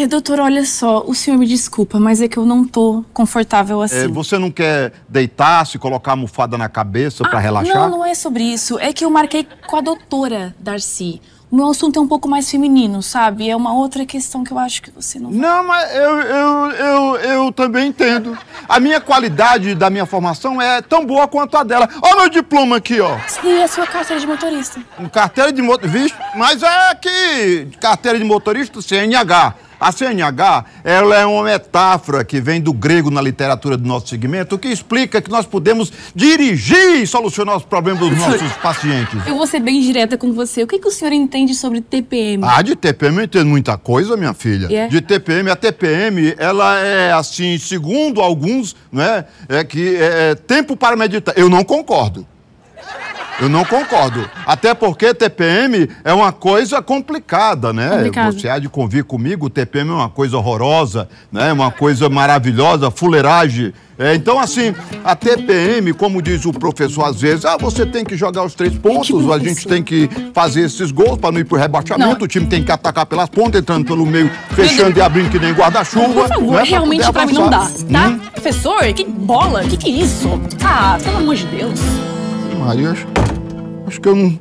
Ai, doutor, olha só, o senhor me desculpa, mas é que eu não tô confortável assim. É, você não quer deitar, se colocar a almofada na cabeça pra Ah, relaxar? Não, não é sobre isso. É que eu marquei com a doutora Darcy. O meu assunto é um pouco mais feminino, sabe? É uma outra questão que eu acho que você não. Não, mas eu, eu, eu, eu também entendo. A minha qualidade da minha formação é tão boa quanto a dela. Olha meu diploma aqui, ó. E a sua carteira de motorista? Carteira de motorista. Mas é que carteira de motorista, CNH. A CNH, ela é uma metáfora que vem do grego na literatura do nosso segmento, que explica que nós podemos dirigir e solucionar os problemas dos nossos pacientes. Eu vou ser bem direta com você. O que, que o senhor entende sobre TPM? Ah, de TPM eu entendo muita coisa, minha filha. É? De TPM, a TPM, ela é assim, segundo alguns, né, é que é, é tempo para meditar. Eu não concordo. Eu não concordo. Até porque TPM é uma coisa complicada, né? Complicado. Você há de convir comigo, o TPM é uma coisa horrorosa, né? Uma coisa maravilhosa, fuleiragem. É, então, assim, a TPM, como diz o professor às vezes, ah, você tem que jogar os três pontos, a gente tem que fazer esses gols para não ir pro rebaixamento, Não. o time tem que atacar pelas pontas, entrando pelo meio, fechando e abrindo que nem guarda-chuva. Por favor, né, realmente pra mim não dá, tá? Hum, Professor, que bola? Que que é isso? Ah, pelo amor de Deus. Maria, acho, acho que eu não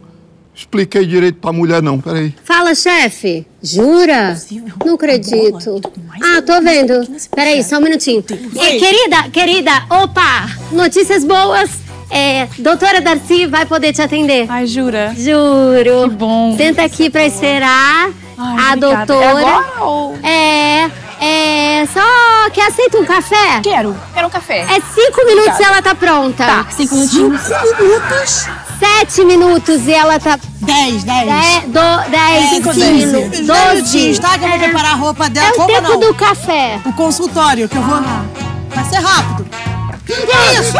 expliquei direito pra mulher, não. Peraí. Fala, chefe. Jura? Possível. Não acredito. Ah, tô vendo. Peraí, só um minutinho. É, querida, querida, opa! Notícias boas. É, doutora Darcy vai poder te atender. Ai, jura? Juro. Que bom. Senta aqui pra esperar Ai, a obrigada. doutora. É agora ou... É, é, só que aceita um café? Quero. Quero um café. É cinco minutos Obrigada. e ela tá pronta. Tá, cinco minutinhos. minutos? Sete minutos e ela tá... 10, 10. É, do, dez, Cinco, quinze, doze. doze. tá? Que eu vou preparar a roupa dela. É o roupa tempo não. do café. O consultório, que eu vou... Vai ser rápido. Que é isso?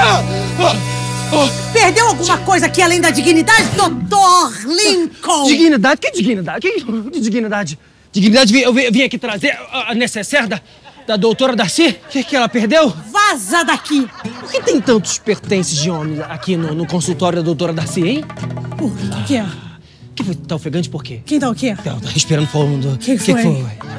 Perdeu alguma coisa aqui além da dignidade, doutor Lincoln? Dignidade? Que dignidade? Que que dignidade? Vim- eu vim aqui trazer a necessaire da, da doutora Darcy? O que, que ela perdeu? Vaza daqui. Por que tem tantos pertences de homens aqui no, no consultório da doutora Darcy, hein? Por quê? Que foi? Tá ofegante por quê? Quem tá o quê? Tá, tá respirando fundo. O que, que foi?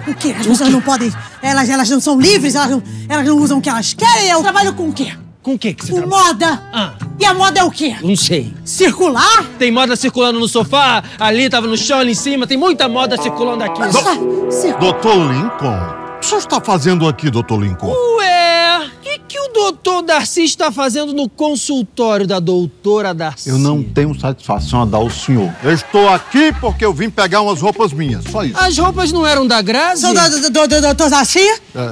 O quê? As pessoas não podem... Elas, elas não são livres, elas não, elas não usam o que elas querem. Eu trabalho com o quê? Com o que que você Com trabalha? moda. Ah. E a moda é o quê? Não sei. Circular? Tem moda circulando no sofá, ali tava no chão, ali em cima. Tem muita moda circulando aqui. Nossa, cir- Doutor Lincoln? O que o senhor está fazendo aqui, doutor Lincoln? Ué, doutor Darcy está fazendo no consultório da doutora Darcy? Eu não tenho satisfação a dar ao senhor. Eu estou aqui porque eu vim pegar umas roupas minhas, só isso. As roupas não eram da Grazi? Sou do, do, do, do, doutor Darcy?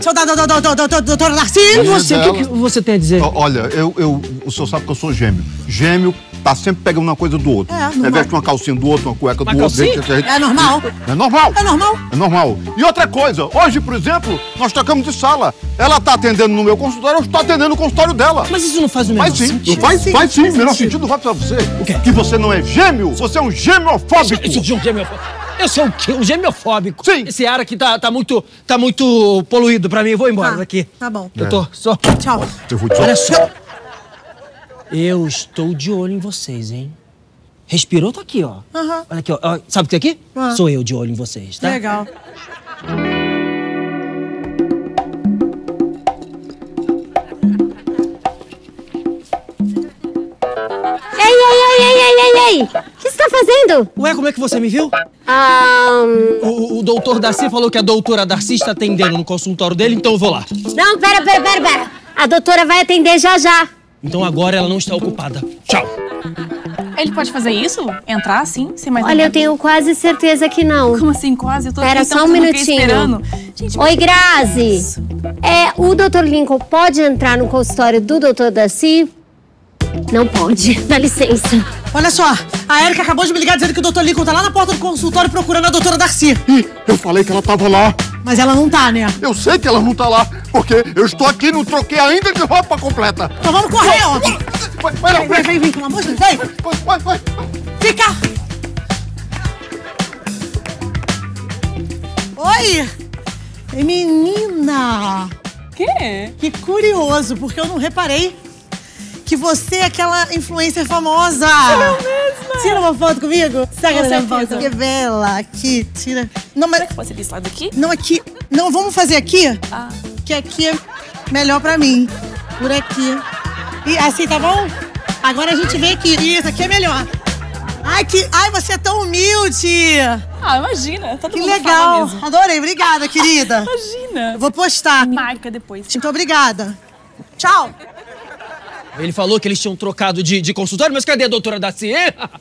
Sou da do, do, do, do, do, do, doutora Darcy? E você, o que, você tem a dizer? Olha, eu, eu, o senhor sabe que eu sou gêmeo. Gêmeo tá sempre pegando uma coisa do outro. É, normal. Veste uma calcinha do outro, uma cueca Uma do outro. calcinha? veste- É normal? É normal. É normal? É normal. E outra coisa, hoje, por exemplo, nós trocamos de sala. Ela tá atendendo no meu consultório, eu estou atendendo no consultório dela. Mas isso não faz o menor Faz sim, sentido. não faz, sim, faz sim. faz O menor sentido. vai pra você. Que você não é gêmeo, você é um gêmeofóbico. Eu sou um gêmeofóbico. Eu sou o quê? Um gêmeofóbico. Sim. Esse ar aqui tá, tá, muito, tá muito poluído pra mim. Eu vou embora Tá, daqui. tá bom. Doutor, só... Tchau. Eu vou te Olha só. Eu estou de olho em vocês, hein? Respirou, tô aqui, ó. Aham. Olha aqui, ó. Sabe o que tem aqui? Ah. Sou eu de olho em vocês, tá? Legal. Ei, ei, ei, ei, ei, ei, ei! O que você tá fazendo? Ué, como é que você me viu? Ah, O, o doutor Darcy falou que a doutora Darcy está atendendo no consultório dele, então eu vou lá. não, pera, pera, pera, pera. A doutora vai atender já já. Então agora ela não está ocupada. Tchau. Ele pode fazer isso? Entrar assim, sem mais Olha, eu tenho quase certeza que não. Como assim, quase? Eu tô Pera aqui só um minutinho. esperando. Gente, Oi, Grazi. É, o Dr. Lincoln pode entrar no consultório do Dr. Darcy? Não pode. Dá licença. Olha só, a Erika acabou de me ligar dizendo que o doutor Lincoln tá lá na porta do consultório procurando a doutora Darcy. Ih, eu falei que ela tava lá. Mas ela não tá, né? Eu sei que ela não tá lá, porque eu estou aqui, não troquei ainda de roupa completa. Então vamos correr, ó. Vai, vai, Vem, vem, vem, vem, pelo amor de Deus, vem. vai, vai, vai. Fica! Oi! Ei, menina! quê? Que curioso, porque eu não reparei que você é aquela influencer famosa. Eu mesma. Tira uma foto comigo? Com essa foto? Que bela. Aqui, tira. Não, mas... Pode ser desse lado aqui? Não, aqui. Não, vamos fazer aqui? Que aqui é melhor pra mim. Por aqui. E assim, tá bom? Agora a gente vem aqui. Isso, aqui é melhor. Ai, que. Ai, você é tão humilde! Ah, imagina. Todo Que mundo legal! mesmo. Adorei, obrigada, querida. Imagina. Eu vou postar. Marca depois. Muito obrigada. Tchau! Ele falou que eles tinham trocado de, de consultório, mas cadê a doutora Darcy?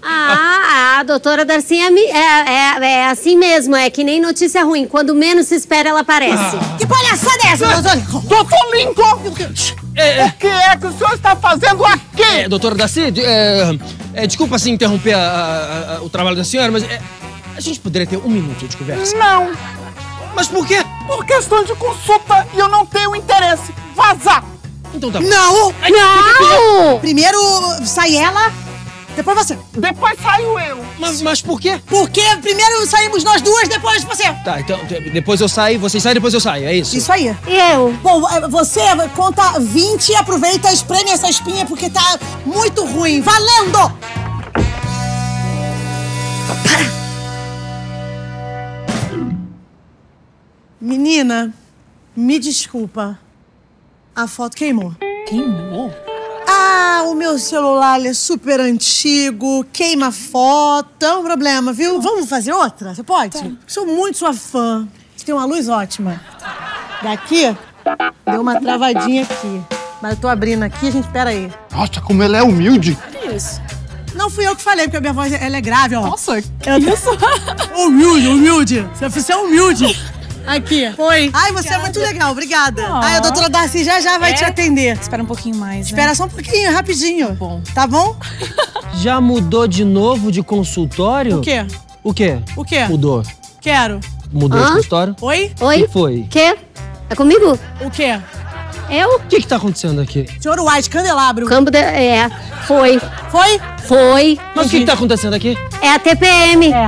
Ah, a doutora Darcy é, é, é- é assim mesmo, é que nem notícia ruim. Quando menos se espera, ela aparece. Que palhaçada é essa, doutor Lincoln? Doutor Lincoln! É, é, O que é que o senhor está fazendo aqui? é, doutora Darcy, de- é, é, desculpa assim interromper a- a- a- o trabalho da senhora, mas é, a gente poderia ter um minuto de conversa. Não, Mas por quê? por questão de consulta e eu não tenho interesse. Vaza! Então tá bom. Não! Não! Primeiro sai ela, depois você. Depois saiu eu. Mas, mas por quê? Porque primeiro saímos nós duas, depois você. Tá, então de- depois eu saio, vocês saem, depois eu saio, é isso? Isso aí. Eu. Bom, eh, você conta 20 e aproveita, espreme essa espinha porque tá muito ruim. Valendo! Menina, me desculpa. A foto queimou. Queimou? Ah, o meu celular é super antigo, queima a foto, é um problema, viu? Vamos fazer outra? Você pode? Sou muito sua fã. Você tem uma luz ótima. Daqui, deu uma travadinha aqui. Mas eu tô abrindo aqui, gente, pera aí. Nossa, como ela é humilde. Que isso? Não fui eu que falei, porque a minha voz ela é grave, ó. Nossa, que Eu isso? Humilde, humilde. Você é humilde. Aqui. Foi. Ai, você é muito legal, obrigada. Ah. Ai, a doutora Darcy já já vai É? te atender. Espera um pouquinho mais, né? Espera só um pouquinho, rapidinho. bom. Tá bom? Já mudou de novo de consultório? O quê? O quê? O quê? Mudou. Quero. Mudou de Hã? consultório? Oi? O Oi? que foi? Quê? É comigo? O quê? Eu? O que que tá acontecendo aqui? Senhor White, candelabro. Campo de... É. Foi. Foi? Foi. Mas o que que tá acontecendo aqui? É a TPM. É.